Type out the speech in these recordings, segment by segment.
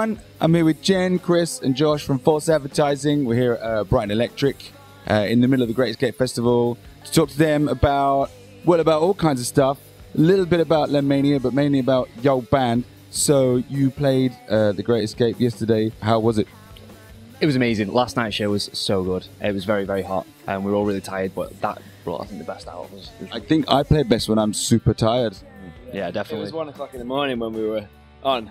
everyone. I'm here with Jen, Chris, and Josh from False Advertising. We're here at uh, Brighton Electric uh, in the middle of the Great Escape Festival to talk to them about, well, about all kinds of stuff. A little bit about Lenmania, but mainly about your band. So you played uh, the Great Escape yesterday. How was it? It was amazing. Last night's show was so good. It was very, very hot, and we were all really tired. But that brought, I think, the best out of us. I think I play best when I'm super tired. yeah, definitely. It was one o'clock in the morning when we were on,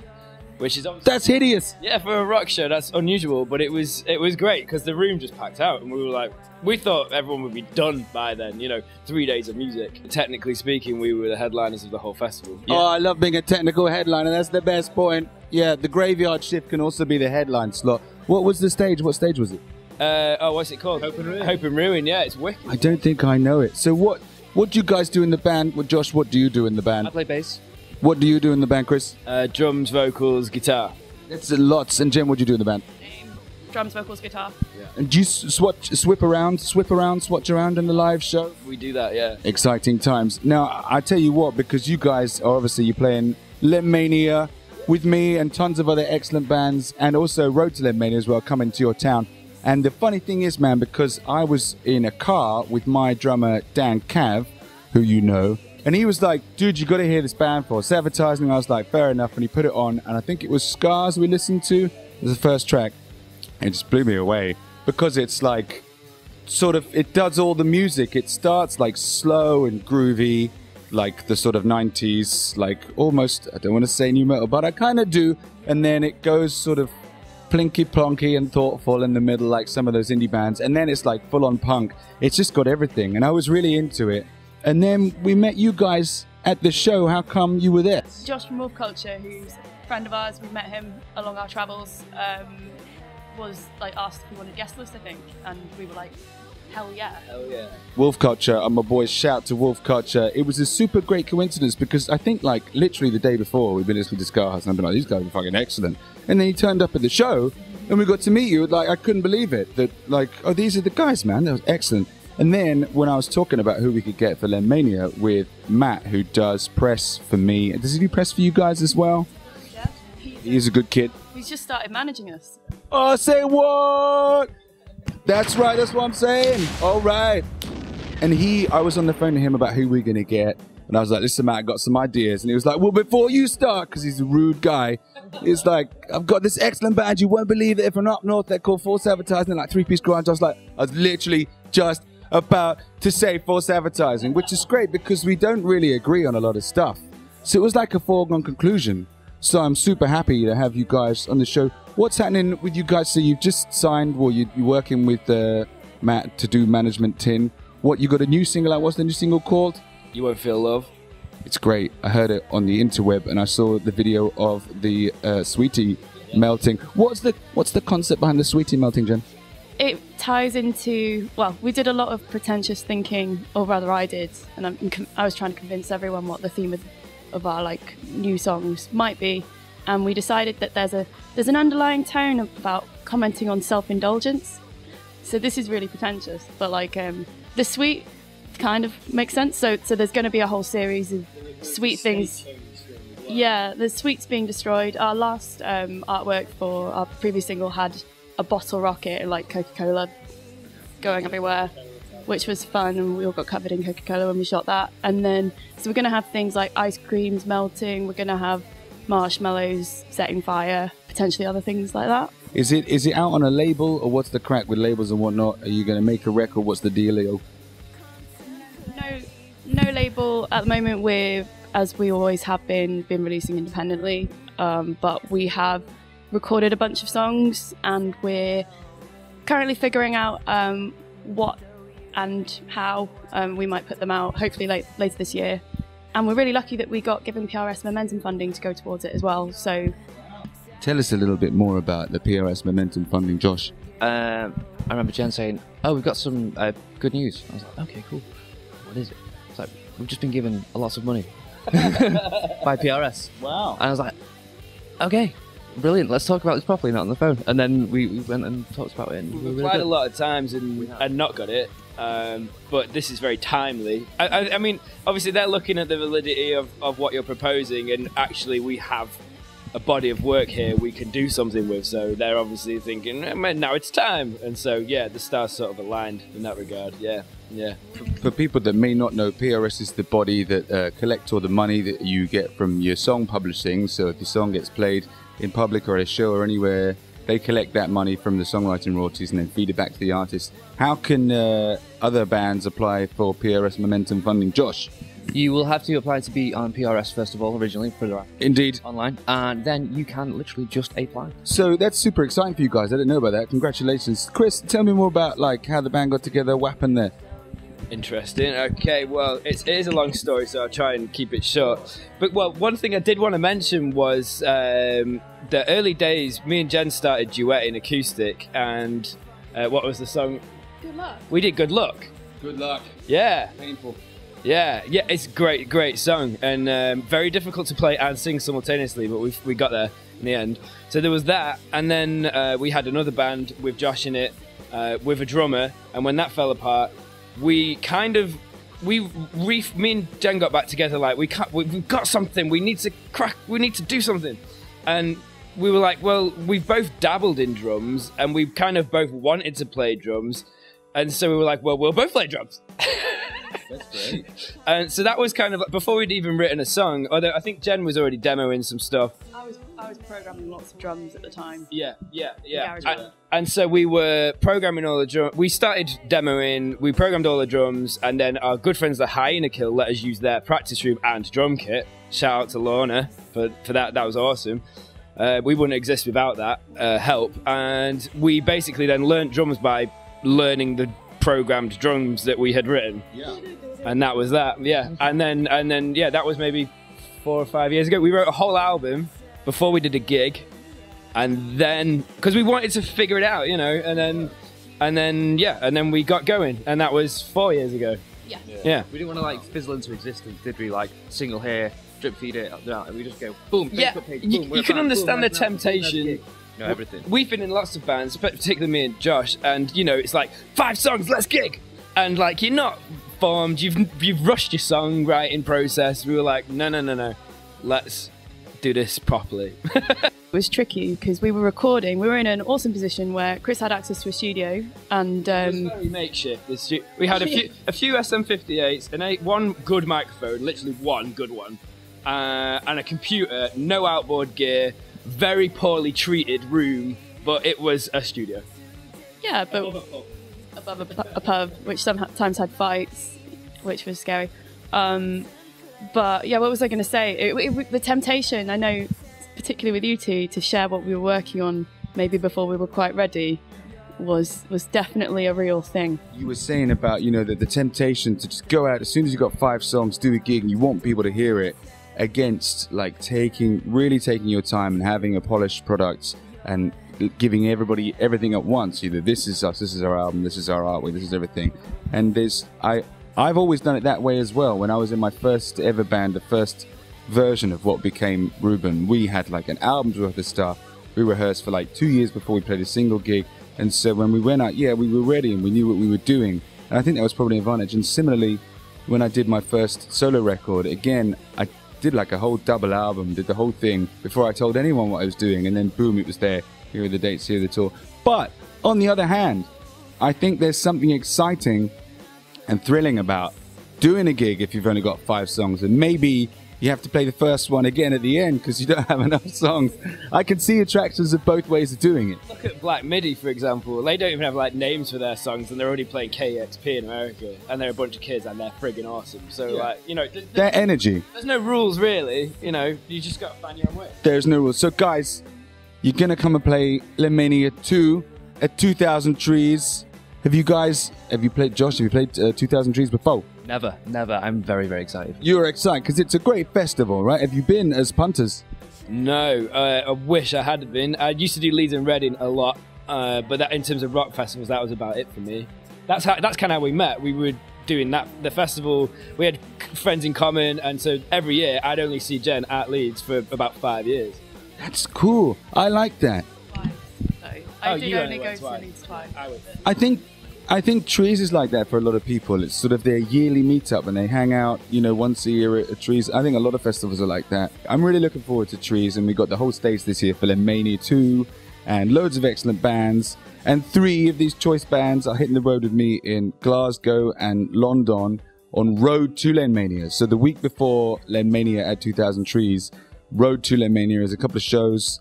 which is obviously That's hideous. yeah for a rock show that's unusual, but it was it was great because the room just packed out and we were like we thought everyone would be done by then. You know, three days of music. Technically speaking, we were the headliners of the whole festival. Oh, I love being a technical headliner. That's the best point. Yeah, the graveyard shift can also be the headline slot. What was the stage? What stage was it? Uh, oh, what's it called? Hope and Ruin. Hope and Ruin. Yeah, it's wicked. I don't think I know it. So what? What do you guys do in the band? Well, Josh, what do you do in the band? I play bass. What do you do in the band, Chris? Uh, drums, vocals, guitar. That's lots. And Jen, what do you do in the band? drums, vocals, guitar. Yeah. And do you swatch, swip around, swip around, swatch around in the live show? We do that. Yeah. Exciting times. Now, I tell you what, because you guys are obviously you're playing Lenmania with me and tons of other excellent bands, and also Road to Lenmania as well coming to your town. And the funny thing is, man, because I was in a car with my drummer Dan Cav, who you know, and he was like, "Dude, you got to hear this band False Advertising." I was like, "Fair enough," and he put it on, and I think it was Scars we listened to. It was the first track. And it just blew me away because it's like sort of it does all the music. It starts like slow and groovy, like the sort of 90s, like almost I don't want to say nu metal, but I kind of do. And then it goes sort of plinky plonky and thoughtful in the middle, like some of those indie bands. And then it's like full on punk. It's just got everything, and I was really into it. And then we met you guys at the show. How come you were there? Josh from Wolf Culture, who's a friend of ours, we met him along our travels, um, was like asked if we wanted guest list, I think, and we were like, hell yeah. Hell yeah. Wolf Culture and my boys shout to Wolf Culture. It was a super great coincidence because I think like literally the day before we've been listening to Scarhouse and I've been like, these guys are fucking excellent. And then he turned up at the show and we got to meet you. Like I couldn't believe it that like, oh these are the guys, man. That was excellent. And then when I was talking about who we could get for Lenmania with Matt, who does press for me, does he do press for you guys as well? Yeah. He's, He's a good kid. he's just started managing us. Oh, say what? That's right. That's what I'm saying. All right. And he, I was on the phone to him about who we're gonna get, and I was like, "Listen, Matt, I got some ideas." And he was like, "Well, before you start, because he's a rude guy, he's like, I've got this excellent band. You won't believe it. If I'm up north, they're called False Advertising, like three piece garage." I was like, I was literally just about to say False Advertising, which is great because we don't really agree on a lot of stuff. So it was like a foregone conclusion. So I'm super happy to have you guys on the show. What's happening with you guys? So you've just signed, well, you, you're working with uh, Matt to do Management Tin. What, you got a new single out? What's the new single called? You won't feel love. It's great. I heard it on the interweb and I saw the video of the uh, sweetie melting. What's the what's the concept behind the sweetie melting, Jen? Ties into, well, we did a lot of pretentious thinking, or rather I did, and I'm, I was trying to convince everyone what the theme of, of our like new songs might be. And we decided that there's a there's an underlying tone about commenting on self-indulgence. So this is really pretentious, but like um, the sweet kind of makes sense. So so there's going to be a whole series of sweet things. Yeah, the sweets being destroyed. Our last um, artwork for our previous single had a bottle rocket and like Coca Cola going everywhere, which was fun, and we all got covered in Coca Cola when we shot that. And then, so we're gonna have things like ice creams melting. We're gonna have marshmallows setting fire, potentially other things like that. Is it is it out on a label or what's the crack with labels and whatnot? Are you going to make a record? What's the dealio? No, no label at the moment. We're as we always have been been releasing independently, um, but we have recorded a bunch of songs, and we're currently figuring out um, what and how um, we might put them out. Hopefully late, later this year. And we're really lucky that we got given PRS momentum funding to go towards it as well. So Tell us a little bit more about the PRS Momentum funding, Josh. Um, I remember Jen saying, "Oh, we've got some uh, good news." I was like, "Okay, cool. What is it?" It's like we've just been given a lot of money by PRS, Wow. and I was like, "Okay, brilliant. Let's talk about this properly, not on the phone." And then we, we went and talked about it. And we We've really applied good. a lot of times and, and not got it. Um, but this is very timely. I, I, I mean, obviously they're looking at the validity of, of what you're proposing, and actually we have a body of work here we can do something with. So they're obviously thinking, "Eh, man, now it's time. And so, yeah, the stars sort of aligned in that regard. Yeah, yeah. For people that may not know, PRS is the body that uh, collects all the money that you get from your song publishing. So if your song gets played in public or at a show or anywhere, they collect that money from the songwriting royalties and then feed it back to the artist. How can uh, other bands apply for PRS Momentum funding? Josh? You will have to apply to be on PRS first of all, originally for the Indeed. online, and then you can literally just apply. So that's super exciting for you guys. I didn't know about that. Congratulations. Chris, tell me more about like how the band got together, what happened there. Interesting. Okay, well, it's, it is a long story, so I'll try and keep it short. But well, one thing I did want to mention was um, the early days. Me and Jen started duetting acoustic, and uh, what was the song? Good luck. We did "Good Luck." Good luck. Yeah, Painful. yeah, yeah. It's great, great song, and um, very difficult to play and sing simultaneously. But we we got there in the end. So there was that, and then uh, we had another band with Josh in it, uh, with a drummer, and when that fell apart, we kind of we re- me and Jen got back together like we can't we- we've got something we need to crack we need to do something. And we were like well we've both dabbled in drums and we kind of both wanted to play drums. And so we were like well we'll both play drums. That's great. and so that was kind of before we'd even written a song although I think Jen was already demoing some stuff. I was I was programming lots of drums at the time. Yeah, yeah, yeah. And, and so we were programming all the drums. We started demoing. We programmed all the drums, and then our good friends, the Hyena Kill, let us use their practice room and drum kit. Shout out to Lorna for for that. That was awesome. Uh, we wouldn't exist without that uh, help. And we basically then learned drums by learning the programmed drums that we had written Yeah. and that was that yeah and then and then yeah that was maybe four or five years ago we wrote a whole album before we did a gig and then because we wanted to figure it out you know and then and then yeah and then we got going and that was four years ago Yeah. yeah We didn't want to like fizzle into existence, did we? Like single here, drip feed it, up there, and we just go boom. Yeah, page, you- boom, we're you can band, understand boom, the let's now- boom, let's temptation. gig. No, everything. we've been in lots of bands particularly me and josh and you know it's like five songs let's gig and like you're not formed you've you've rushed your songwriting process we were like no no no no let's do this properly It was tricky because we were recording. We were in an awesome position where Chris had access to a studio, and It was um, very makeshift. Stu- We had a few, a few SM58s, and a, one good microphone, literally one good one, uh, and a computer, no outboard gear, very poorly treated room, but it was a studio. yeah, but above a, pu- a pub, which sometimes had fights, which was scary. Um, but yeah, what was I going to say? It, it- the temptation, I know, particularly with you two, to share what we were working on, maybe before we were quite ready, was was definitely a real thing. You were saying about, you know, the, the temptation to just go out as soon as you've got five songs, do a gig, and you want people to hear it, against like taking, really taking your time and having a polished product and giving everybody everything at once. Either this is us, this is our album, this is our artwork, this is everything. And there's, I, I've always done it that way as well. When I was in my first ever band, the first version of what became Reuben, we had like an album's worth of stuff. We rehearsed for like two years before we played a single gig. And so when we went out, yeah, we were ready and we knew what we were doing. And I think that was probably an advantage. And similarly, when I did my first solo record, again, I did like a whole double album, did the whole thing before I told anyone what I was doing. And then boom, it was there. Here are the dates, here are the tour. But on the other hand, I think there's something exciting and thrilling about doing a gig if you've only got five songs and maybe you have to play the first one again at the end because you don't have enough songs. I can see attractions of both ways of doing it. Look at Black Midi, for example. They don't even have like names for their songs, and they're already playing KEXP in America, and they're a bunch of kids, and they're friggin' awesome. So, Yeah. like, you know, th- th- Their energy, there's no rules really. You know, you just got to find your own way. there's no rules. So, guys, you're gonna come and play Lenmania 2 at 2,000 Trees. Have you guys, have you played, Josh, have you played uh, 2,000 Trees before? Never, never. I'm very, very excited. You're excited because it's a great festival, right? Have you been as punters? No, uh, I wish I had been. I used to do Leeds and Reading a lot, uh, but that in terms of rock festivals, that was about it for me. That's how. That's kind of how we met. We were doing that. The festival. We had friends in common, and so every year I'd only see Jen at Leeds for about five years. That's cool. I like that. So I Oh, did you only only go to twice. Leeds twice. I would. I think I think Trees is like that for a lot of people. It's sort of their yearly meetup and they hang out, you know, once a year at, at Trees. I think a lot of festivals are like that. I'm really looking forward to Trees and we got the whole stage this year for Lenmania 2 and loads of excellent bands. And three of these choice bands are hitting the road with me in Glasgow and London on Road to Lenmania. So the week before Lenmania at 2000 Trees, Road to Lenmania is a couple of shows.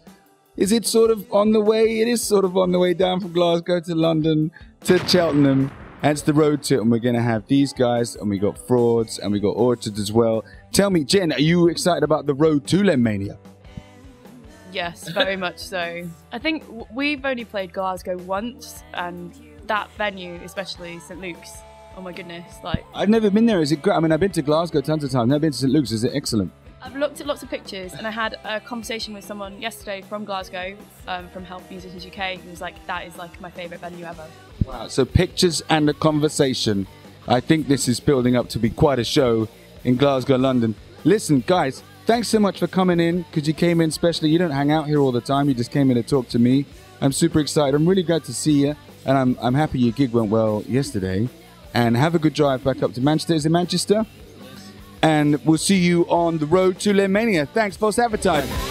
Is it sort of on the way? It is sort of on the way down from Glasgow to London to Cheltenham. And it's the road to it. And we're going to have these guys, and we got Frauds, and we got Orchards as well. Tell me, Jen, are you excited about the road to Lenmania? Yes, very much so. I think we've only played Glasgow once, and that venue, especially St Luke's, oh my goodness, like I've never been there. Is it great? I mean, I've been to Glasgow tons of times. Never been to St. Luke's. Is it excellent? I've looked at lots of pictures, and I had a conversation with someone yesterday from Glasgow, um, from Help Musicians UK, who was like, "That is like my favourite venue ever." Wow. So pictures and a conversation. I think this is building up to be quite a show in Glasgow, London. Listen, guys, thanks so much for coming in because you came in specially. You don't hang out here all the time. You just came in to talk to me. I'm super excited. I'm really glad to see you, and I'm I'm happy your gig went well yesterday. And have a good drive back up to Manchester. Is it Manchester? And we'll see you on the road to Lenmania. Thanks, False Advertising.